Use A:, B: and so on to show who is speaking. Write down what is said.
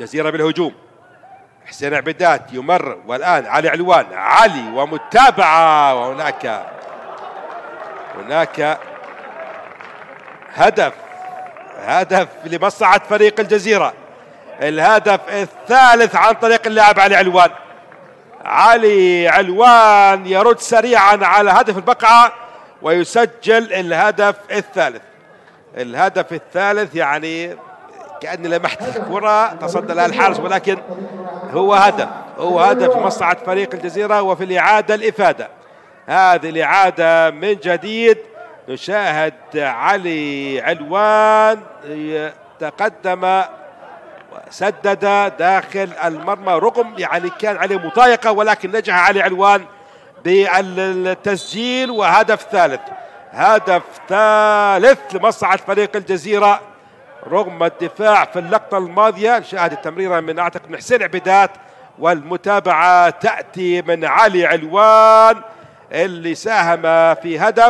A: جزيرة بالهجوم. حسين عبيدات يمر والآن علي علوان علي ومتابعة وهناك هناك هدف هدف لمصلحة فريق الجزيرة. الهدف الثالث عن طريق اللاعب علي علوان. علي علوان يرد سريعا على هدف البقعة ويسجل الهدف الثالث. الهدف الثالث يعني كأني لمحت الكرة تصدى لها الحارس ولكن هو هدف هو هدف مصلحة فريق الجزيرة وفي الإعادة الإفادة. هذه الإعادة من جديد نشاهد علي علوان تقدم وسدد داخل المرمى رغم يعني كان عليه مضايقة ولكن نجح علي علوان بالتسجيل وهدف ثالث. هدف ثالث لمصلحة فريق الجزيرة. رغم الدفاع في اللقطة الماضية نشاهد التمريرة من أعتقد من حسين عبيدات والمتابعة تأتي من علي علوان اللي ساهم في هدف.